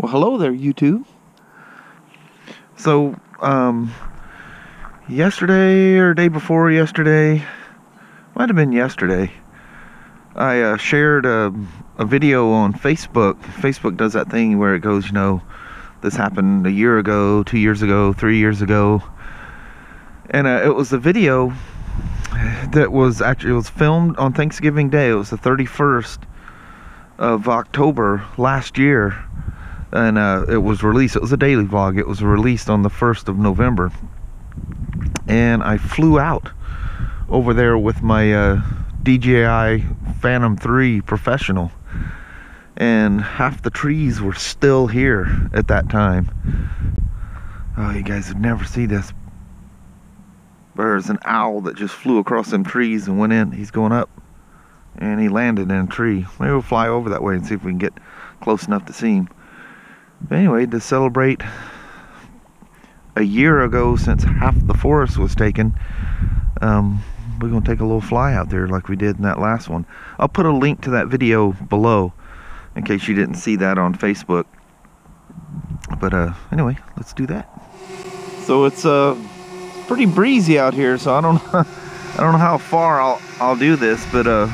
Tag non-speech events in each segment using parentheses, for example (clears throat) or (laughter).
Well, hello there, YouTube. So, um, yesterday or day before yesterday, might have been yesterday, I uh, shared a, a video on Facebook. Facebook does that thing where it goes, you know, this happened a year ago, two years ago, three years ago. And uh, it was a video that was actually it was filmed on Thanksgiving Day. It was the 31st of October last year, and uh, it was released. It was a daily vlog. It was released on the 1st of November, and I flew out over there with my uh, DJI Phantom 3 Professional, and half the trees were still here at that time. Oh, you guys would never see this. There's an owl that just flew across them trees and went in. He's going up and he landed in a tree. Maybe we'll fly over that way and see if we can get close enough to see him. But anyway, to celebrate a year ago since half the forest was taken, um, we're going to take a little fly out there like we did in that last one. I'll put a link to that video below in case you didn't see that on Facebook. But uh, anyway, let's do that. So it's uh, pretty breezy out here, so I don't (laughs) I don't know how far I'll I'll do this, but uh,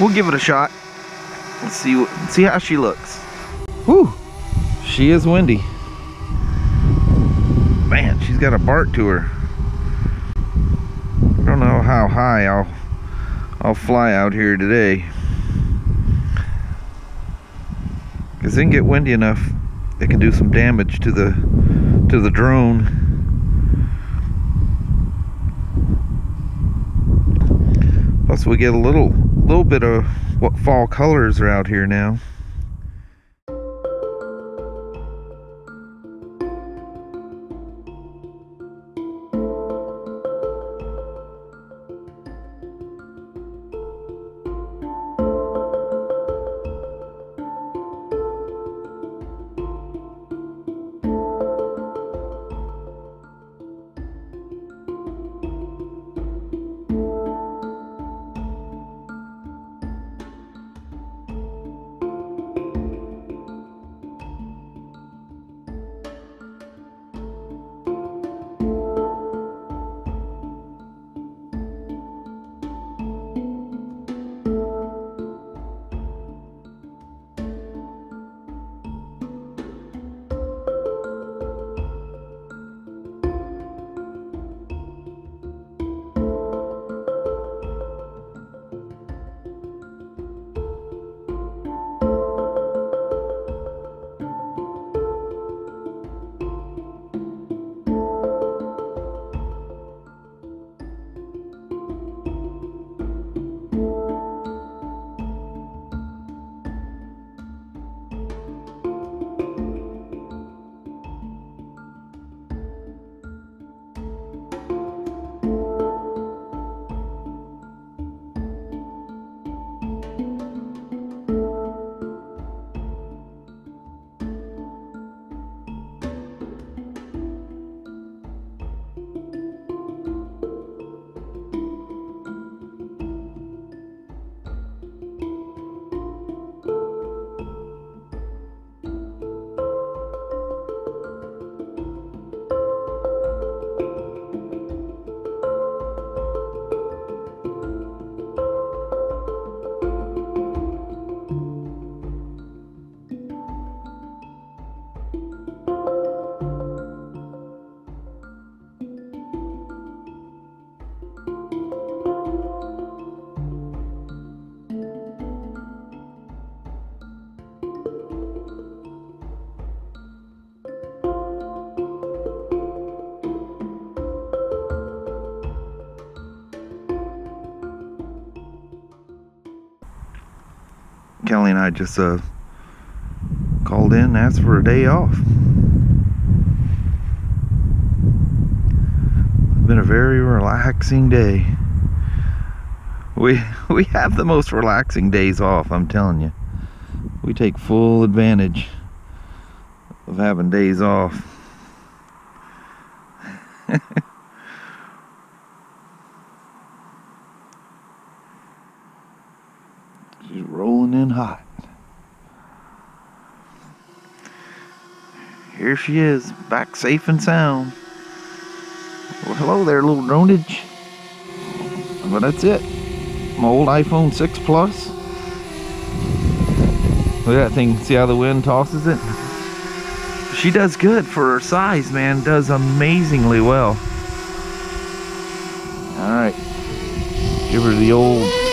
we'll give it a shot. Let's see see how she looks. Whew, she is windy. Man, she's got a bark to her. I don't know how high I'll I'll fly out here today. Cause it can get windy enough, it can do some damage to the to the drone. Plus we get a little little bit of what fall colors are out here now. Kelly and I just uh, called in and asked for a day off. It's been a very relaxing day. We (laughs) we have the most relaxing days off, I'm telling you. We take full advantage of having days off. (laughs) She's rolling in hot. here she is, back safe and sound. Well, hello there, little dronage. But that's it. My old iPhone 6 Plus. Look at that thing. See how the wind tosses it? She does good for her size, man. Does amazingly well. Alright. Give her the old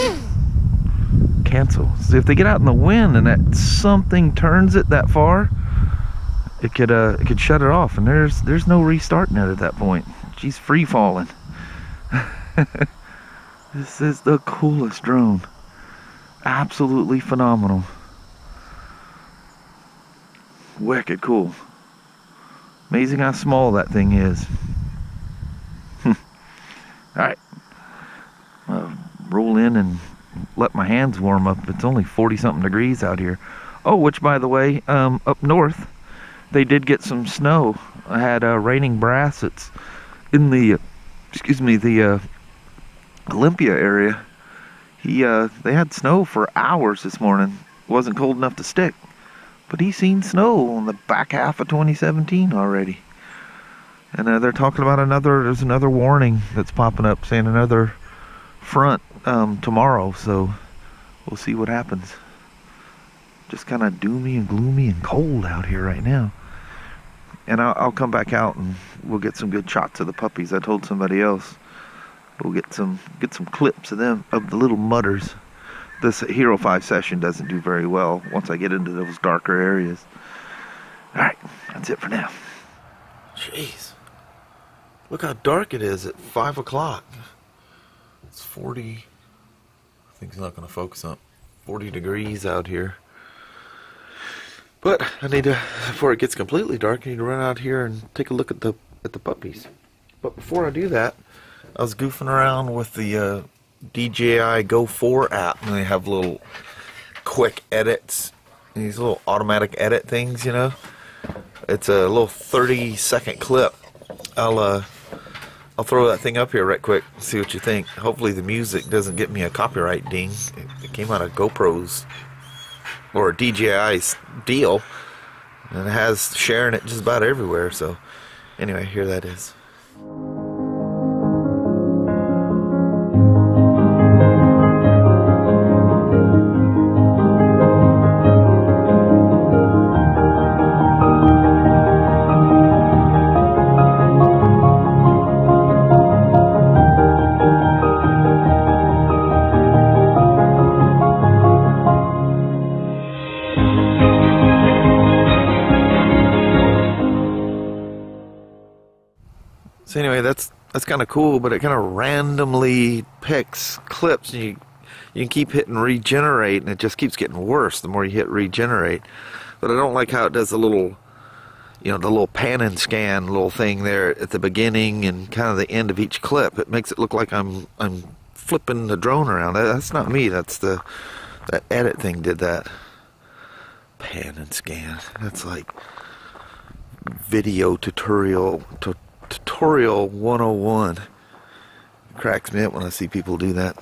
cancel. See if they get out in the wind and that something turns it that far, it could uh it could shut it off and there's there's no restarting it at that point. She's free falling. (laughs) this is the coolest drone. Absolutely phenomenal. Wicked cool. Amazing how small that thing is. (laughs) Alright. Uh, roll in and let my hands warm up. It's only 40 something degrees out here. Oh, which by the way, um, up north, they did get some snow. I had uh, raining brass. It's in the, excuse me, the uh, Olympia area. He, uh, they had snow for hours this morning. It wasn't cold enough to stick, but he seen snow on the back half of 2017 already. And uh, they're talking about another. There's another warning that's popping up saying another front um, tomorrow, so we'll see what happens. Just kind of doomy and gloomy and cold out here right now. And I'll, I'll, come back out and we'll get some good shots of the puppies. I told somebody else we'll get some get some clips of them of the little mutters. This Hero 5 session doesn't do very well once I get into those darker areas. All right, that's it for now. Jeez, look how dark it is at five o'clock. It's 40, I think it's not going to focus on 40 degrees out here. But I need to, before it gets completely dark, I need to run out here and take a look at the at the puppies. But before I do that, I was goofing around with the uh, DJI Go 4 app, and they have little quick edits, these little automatic edit things, you know. It's a little 30 second clip. I'll uh, I'll throw that thing up here right quick, see what you think. Hopefully the music doesn't get me a copyright ding. It, it came out of GoPro's or DJI's deal, and it has sharing it just about everywhere. So anyway, here that is. Kind of cool, but it kind of randomly picks clips, and you you can keep hitting regenerate, and it just keeps getting worse the more you hit regenerate. But I don't like how it does the little, you know, the little pan and scan little thing there at the beginning and kind of the end of each clip. It makes it look like I'm I'm flipping the drone around. That's not me. That's the that edit thing did that. Pan and scan. That's like video tutorial. To, tutorial 101. cracks me up when I see people do that.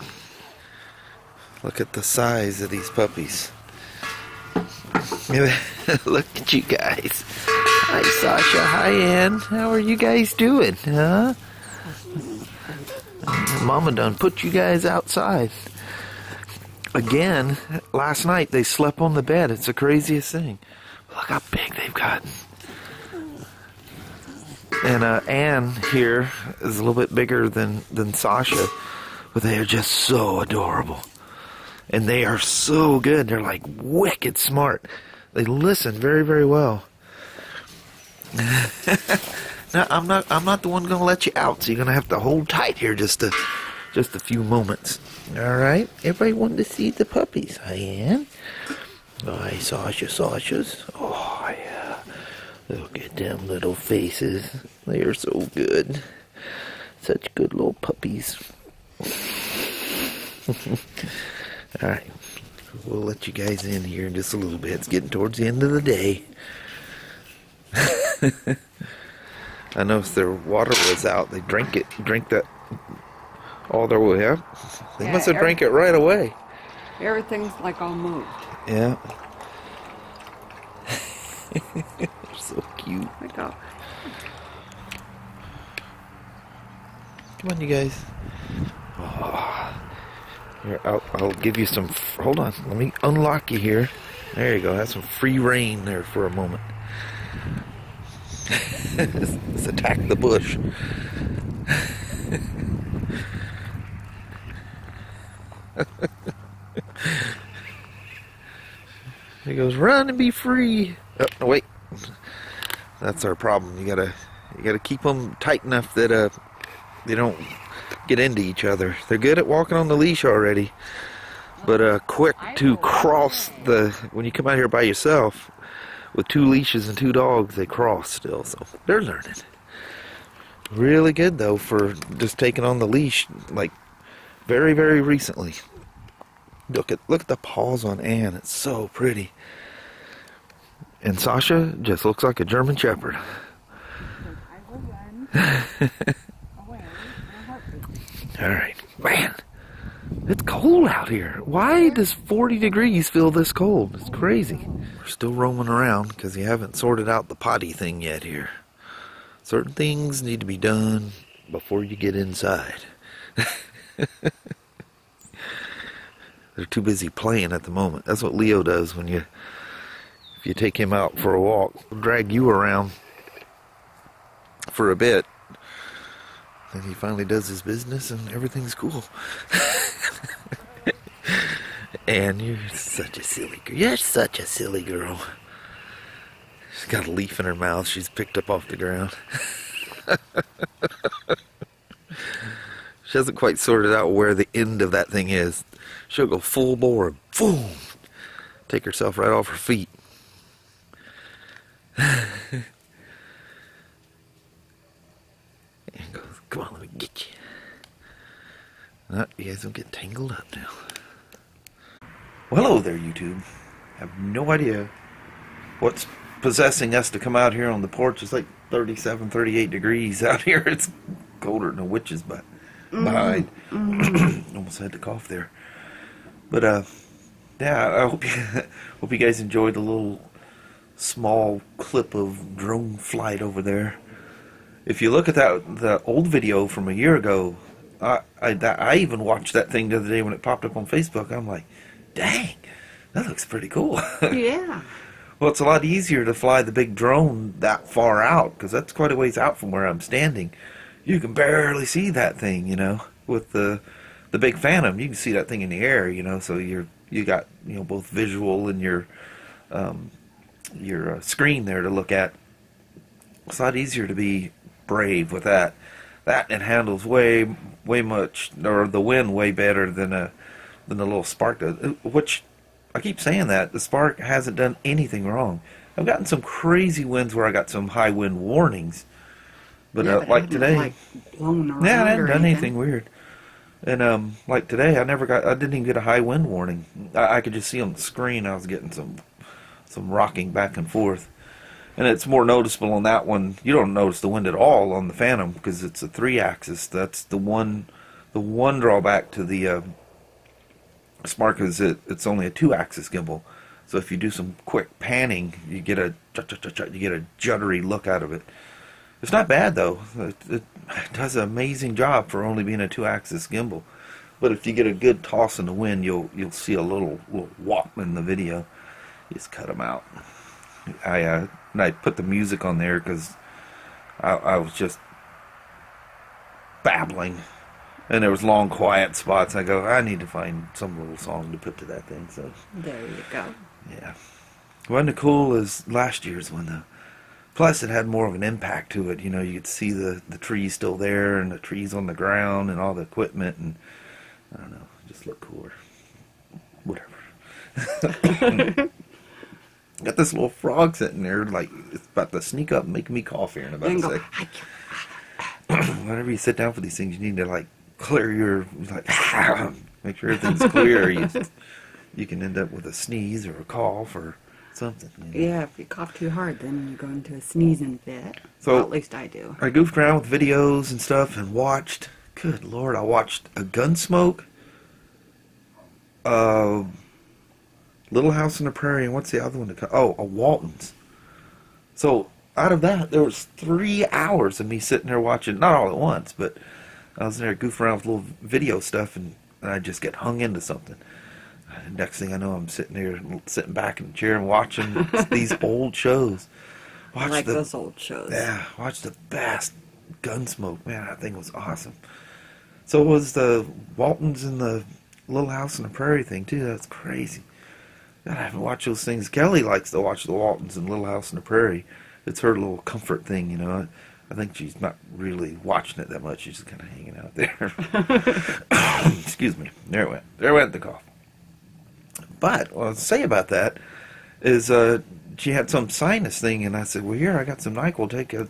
Look at the size of these puppies. (laughs) Look at you guys. Hi, Sasha. Hi, Ann. How are you guys doing, huh? Mama done put you guys outside. Again, last night they slept on the bed. It's the craziest thing. Look how big they've gotten. And uh, Anne here is a little bit bigger than, than Sasha, but they are just so adorable. And they are so good. They're like wicked smart. They listen very, very well. (laughs) now I'm not I'm not the one gonna let you out, so you're gonna have to hold tight here just a just a few moments. Alright? Everybody wanted to see the puppies. Hi Anne. Hi Sasha Sasha's. Oh. Look at them little faces. They are so good. Such good little puppies. (laughs) Alright. We'll let you guys in here in just a little bit. It's getting towards the end of the day. (laughs) I noticed their water was out. They drank it, drink that all their way up. They yeah, must have drank it right away. Everything's like all moved. Yeah. (laughs) so cute. I go. Come on, you guys. Oh. Here, I'll, I'll give you some. Hold on. Let me unlock you here. There you go. Have some free reign there for a moment. (laughs) Let's attack the bush. (laughs) he goes, run and be free. Oh, no, wait. That's our problem. You gotta, you gotta keep them tight enough that uh, they don't get into each other. They're good at walking on the leash already, but uh, quick to cross the when you come out here by yourself with two leashes and two dogs, they cross still. So they're learning. Really good though for just taking on the leash like very very recently. Look at look at the paws on Anne. It's so pretty. And Sasha just looks like a German Shepherd. (laughs) All right, man. It's cold out here. Why does 40 degrees feel this cold? It's crazy. We're still roaming around because you haven't sorted out the potty thing yet here. Certain things need to be done before you get inside. (laughs) They're too busy playing at the moment. That's what Leo does when you if you take him out for a walk, drag you around for a bit and he finally does his business and everything's cool. (laughs) and you're such a silly girl. You're such a silly girl. She's got a leaf in her mouth she's picked up off the ground. (laughs) she hasn't quite sorted out where the end of that thing is. She'll go full bore, boom, take herself right off her feet. And goes, (laughs) Come on, let me get you. No, you guys don't get tangled up now. Well, hello there, YouTube. I have no idea what's possessing us to come out here on the porch. It's like 37, 38 degrees (laughs) out here. It's colder than a witch's butt. Behind. Mm. (clears throat) Almost had to cough there. But, uh, yeah, I hope you, (laughs) hope you guys enjoyed the little small clip of drone flight over there if you look at that the old video from a year ago, I, I I even watched that thing the other day when it popped up on Facebook. I'm like, dang, that looks pretty cool. (laughs) Yeah. well, it's a lot easier to fly the big drone that far out because that's quite a ways out from where I'm standing. You can barely see that thing, you know, with the the big Phantom. You can see that thing in the air, you know. So you're you got you know both visual and your um, your uh, screen there to look at. It's a lot easier to be brave with that. That it handles way way much or the wind way better than a than the little Spark does. Uh, which I keep saying that the Spark hasn't done anything wrong. I've gotten some crazy winds where I got some high wind warnings, but, yeah, uh, but like today, like blown around yeah, I hadn't done anything. anything weird. And um, like today, I never got. I didn't even get a high wind warning. I, I could just see on the screen. I was getting some some rocking back and forth and it's more noticeable on that one. You don't notice the wind at all on the Phantom because it's a three-axis. That's the one, the one drawback to the uh, Spark is it it's only a two-axis gimbal. So if you do some quick panning, you get a you get a juddery look out of it. It's not bad though. It, it does an amazing job for only being a two-axis gimbal. But if you get a good toss in the wind, you'll you'll see a little little whop in the video. Just cut them out. I uh, and I put the music on there because I, I was just babbling, and there was long quiet spots. I go, I need to find some little song to put to that thing. So There you go. yeah, wasn't it cool as last year's one though? Plus, it had more of an impact to it. You know, you could see the the trees still there, and the trees on the ground, and all the equipment, and I don't know, just looked cooler. Whatever. (laughs) (laughs) Got this little frog sitting there, like it's about to sneak up and make me cough here in about a go, second. (clears throat) Whenever you sit down for these things, you need to like clear your like (clears throat) make sure everything's clear. you, you can end up with a sneeze or a cough or something. you know. Yeah, if you cough too hard, then you go into a sneezing fit. So- well, at least I do. I goofed around with videos and stuff and watched. Good lord, I watched a Gunsmoke, uh, Little House on the Prairie, and what's the other one? Oh, a Waltons. So out of that, there was three hours of me sitting there watching, not all at once, but I was in there goofing around with little video stuff, and, and I just get hung into something. And next thing I know, I'm sitting there, sitting back in the chair and watching (laughs) these old shows. I Watch like the those old shows. yeah, watch the best Gunsmoke. Man, that thing was awesome. So was the Waltons and the Little House on the Prairie thing too. That's crazy. God, I haven't watched those things. Kelly likes to watch the Waltons and Little House on the Prairie. It's her little comfort thing, you know. I think she's not really watching it that much. She's just kind of hanging out there. (laughs) (coughs) Excuse me. There it went. There went the cough. But what I'll say about that is uh, she had some sinus thing, and I said, "Well, here I got some Nyquil. Take a,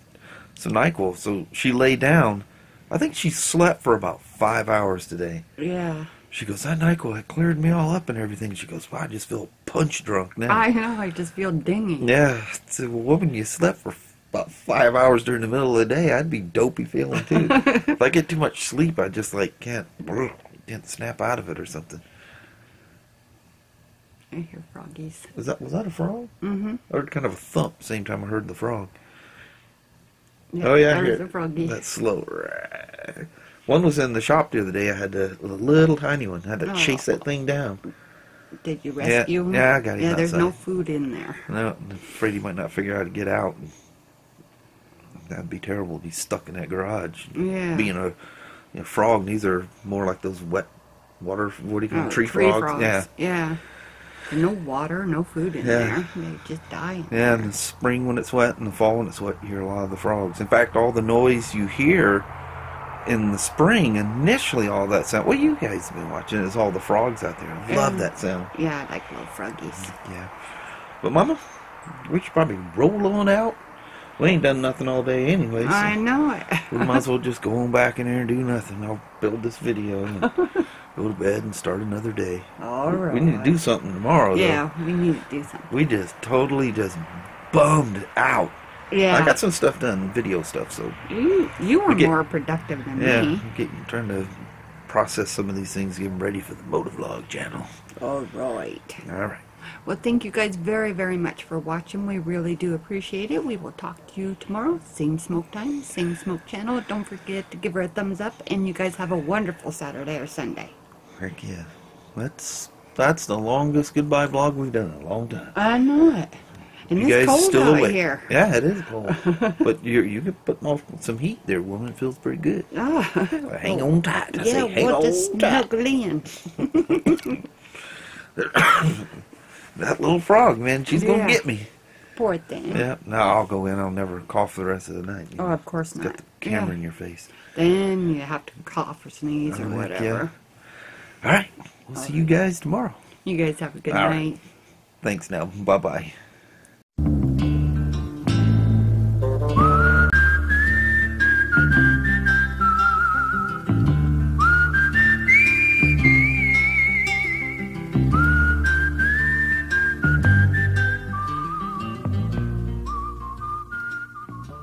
some Nyquil." So she lay down. I think she slept for about five hours today. Yeah. She goes, "That Nyquil it cleared me all up and everything." She goes, "Wow, I just feel punch drunk now." I know. I just feel dingy. yeah, I said, well, woman, you slept for about five hours during the middle of the day. I'd be dopey feeling too. (laughs) if I get too much sleep, I just like can't can't snap out of it or something. I hear froggies. Was that was that a frog? Mm-hmm. I heard kind of a thump same time I heard the frog. Yeah, oh yeah, there's a froggy. That slow. One was in the shop the other day. I had to, a little tiny one. I had to Oh. chase that thing down. Did you rescue him? yeah, I got him Yeah, there's no food in there. No, I'm afraid he might not figure out how to get out. That'd be terrible to be stuck in that garage. Yeah. Being a you know, frog, these are more like those wet water, what do you call them, Oh, tree, frogs? Yeah. Yeah. No water, no food in Yeah. there. They just die. Yeah, in the spring when it's wet and the fall when it's wet, you hear a lot of the frogs. In fact, all the noise you hear in the spring, initially all that sound, what you guys have been watching is all the frogs out there. I love Yeah. that sound. Yeah, I like little froggies. Mm-hmm, yeah. But Mama, we should probably roll on out. We ain't done nothing all day anyway, so I know it. we might as (laughs) well just go on back in there and do nothing. I'll build this video and (laughs) go to bed and start another day. All right. We need to do something tomorrow, though. Yeah, we need to do something. We just totally just bummed out. Yeah. I got some stuff done, video stuff, so you, you were get- more productive than yeah, me. I'm getting trying to process some of these things, getting ready for the Motovlog channel. All right. All right. Well, thank you guys very, very much for watching. We really do appreciate it. We will talk to you tomorrow. Same Smoak time, same Smoak channel. Don't forget to give her a thumbs up. And you guys have a wonderful Saturday or Sunday. Heck yeah. That's that's the longest goodbye vlog we've done in a long time. I know it. And you it's guys cold still out awake? here. (laughs) Yeah, it is cold. but you you can put more, some heat there, woman. It feels pretty good. Oh. Hang on tight. I Yeah, say, hang we'll on snuggle in. (coughs) That little frog, man, she's Yeah. gonna get me. Poor thing. Yeah. Now I'll go in. I'll never cough for the rest of the night. Oh, know. of course not. Got the camera Yeah. in your face. Then you have to cough or sneeze or uh, heck whatever. yeah. All right. We'll see you guys tomorrow. You guys have a good All right. night. Thanks now. Bye bye.